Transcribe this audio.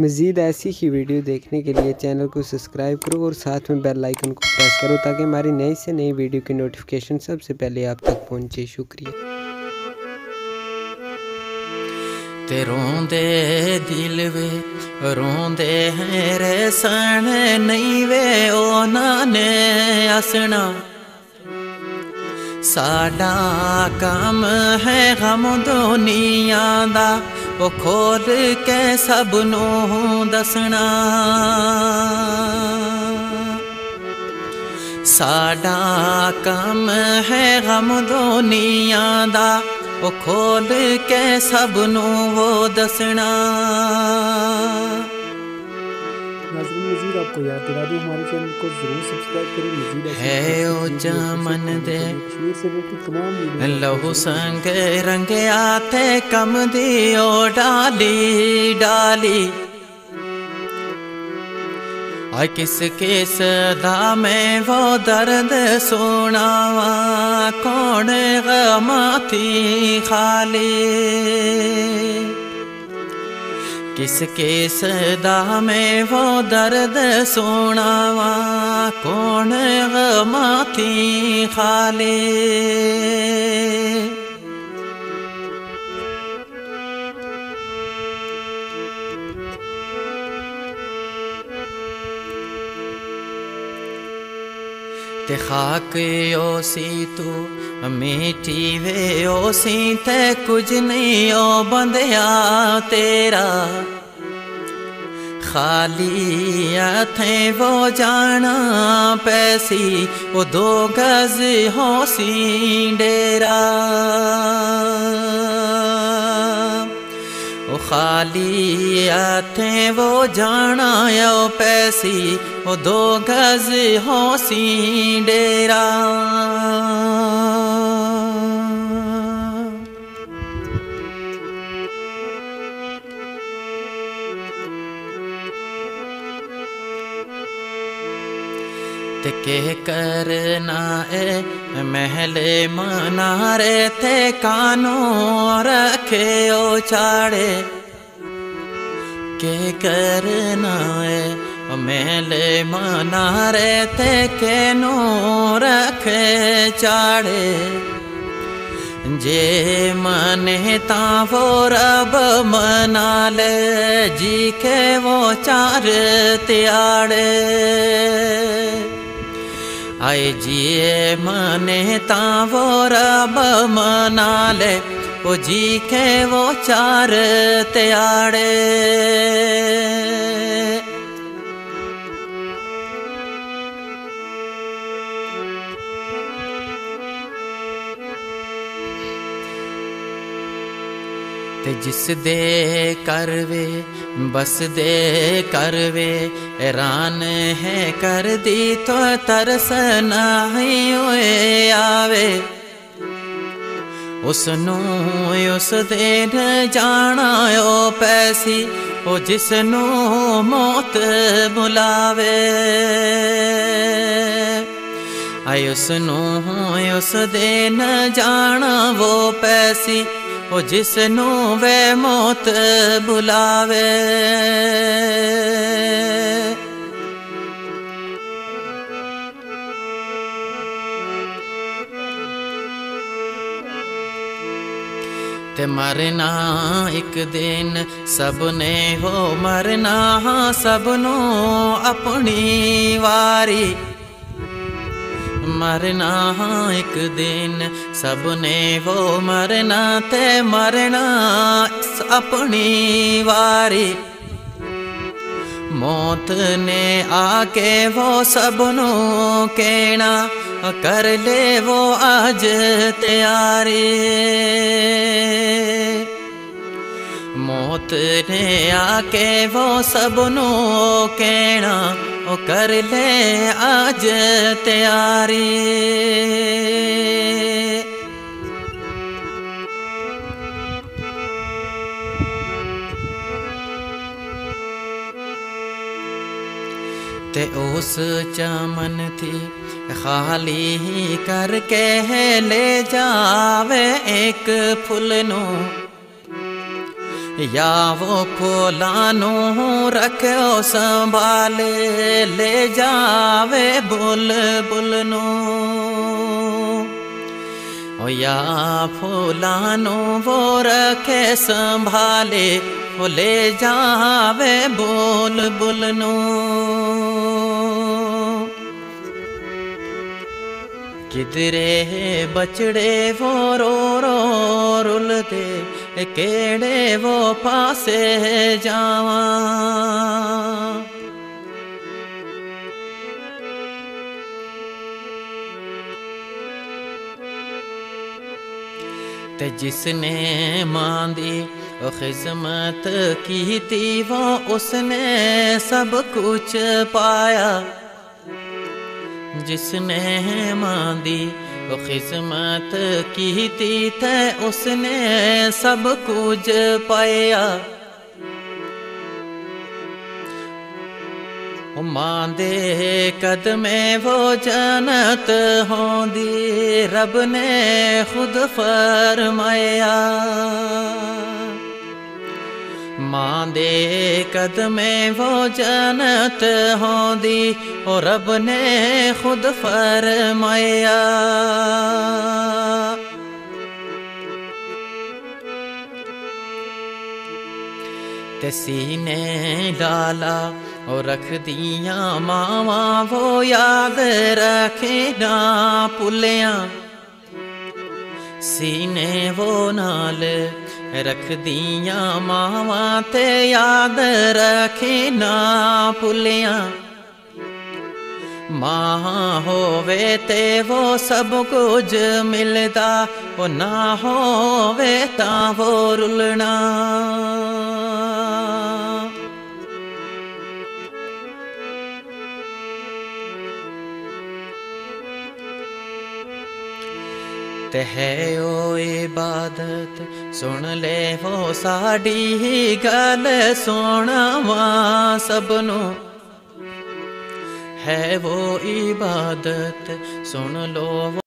मज़ीद ऐसी ही वीडियो देखने के लिए चैनल को सब्सक्राइब करो और साथ में बेल आइकन को प्रेस करो ताकि हमारी नई से नई वीडियो की नोटिफिकेशन सबसे पहले आप तक पहुँचे। शुक्रिया। वे, रोंदे हैं गम दुनिया दा ਉਹ ਖੋਲ ਕੇ ਸਭ ਨੂੰ ਦੱਸਣਾ। ਸਾਡਾ ਕੰਮ ਹੈ ਗਮ ਦੁਨੀਆ ਦਾ। ਉਹ ਖੋਲ ਕੇ ਸਭ ਨੂੰ ਉਹ ਦੱਸਣਾ। मजीद आपको याद दिला दूँ हमारे चैनल को ज़रूर सब्सक्राइब करें मजीद है ओ चमन दे। लहू संग रंग आते कम दियो डाली डाली। आ किसके सदा में वो दर्द सुनावा कौन गमाती खाली? किसके सदा में वो दर्द सुनावा कौन गमाती खाले ते खाक ओ सी तू मीठी वे ओ सी ते कुछ नहीं ओ बंदया तेरा। खाली थे वो जाना पैसी, वो दो गज हो सी डेरा। वो खाली थे वो जाना यो पैसी वो दो गज हो सी ते के करना ए महल मनारे थे कानो रखे ओ चाड़े के करना ए महल मनारे थे के नो रखे चाड़े। जे मने ता वो रब मना ले जी के वो चार त्याड़े। आए जिए मने ता वो रब मना ले ओ जी के वो चार त्याड़े। ਜਿਸ ਦੇ ਕਰਵੇ, ਬਸ ਦੇ ਕਰਵੇ, ਹੈਰਾਨ ਹੈ ਕਰਦੀ ਤੋ ਤਰਸ ਨਾਹੀ ਓਏ ਆਵੇ। ਉਸ ਨੂੰ ਉਸ ਦੇ ਜਾਣਾ ਓ ਪੈਸੀ, ਉਹ ਜਿਸ ਨੂੰ ਮੌਤ ਬੁਲਾਵੇ। ਆਇ ਉਸ ਨੂੰ ਉਸ ਦੇ ਜਾਣਾ ਵੋ ਪੈਸੀ ਉਹ ਜਿਸ ਨੂੰ ਵੇ ਮੌਤ ਬੁਲਾਵੇ। ਤੇ ਮਰਨਾ ਇੱਕ ਦਿਨ ਸਭ ਨੇ ਹੋ ਮਰਨਾ ਸਭ ਨੂੰ ਆਪਣੀ ਵਾਰੀ। ਮਰਨਾ ਇੱਕ ਦਿਨ, ਸਭ ਨੇ ਹੋ ਮਰਨਾ ਤੇ ਮਰਨਾ ਆਪਣੀ ਵਾਰੀ। ਮੌਤ ਨੇ ਆ ਕੇ ਵੋ ਸਭ ਨੂੰ ਕਹਿਣਾ, ਕਰ ਲੈ ਵੋ ਅੱਜ ਤਿਆਰੀ। ਮੌਤ ਨੇ ਆ ਕੇ ਵੋ ਸਭ ਨੂੰ ਕਹਿਣਾ ਉਹ ਕਰ ਲੈ ਅੱਜ ਤਿਆਰੀ। ਤੇ ਉਸ ਚਮਨ ਥੀ ਖਾਲੀ ਕਰਕੇ ਲੈ ਜਾਵੇ ਇੱਕ ਫੁੱਲ ਨੂੰ। या वो फूलानू रखो संभाले, ले जावे बुल बुलनू या फूलानू वो रखे संभाले ले जावे बोल बुलनू किधरे बचड़े वो रो रो रुलते केड़े वो पासे जावा। ते जिसने मांदी खिदमत की थी वो उसने सब कुछ पाया। जिसने मांदी खिदमत की थी थे उसने सब कुछ पाया। मांदे कदमे वो जन्नत होंदी, रब ने खुद फरमाया। मांदे कदमे वो जन्नत होंदी और रब ने खुद फरमाया ते सीने डाला और रख दिया मावा वो याद रखे ना पुलिया सीने वो नाल ਰਖਦੀਆਂ ਮਾਵਾਂ ਤੇ ਯਾਦ ਰੱਖੇ ਨਾ ਭੁੱਲਿਆਂ। ਮਾਂ ਹੋਵੇ ਤੇ ਉਹ ਸਭ ਕੁਝ ਮਿਲਦਾ, ਉਹ ਨਾ ਹੋਵੇ ਤਾਂ ਉਹ ਰੁਲਣਾ। है ओ इबादत, सुन ले वो साड़ी गल सुनावा सबनों। है वो इबादत, सुन लो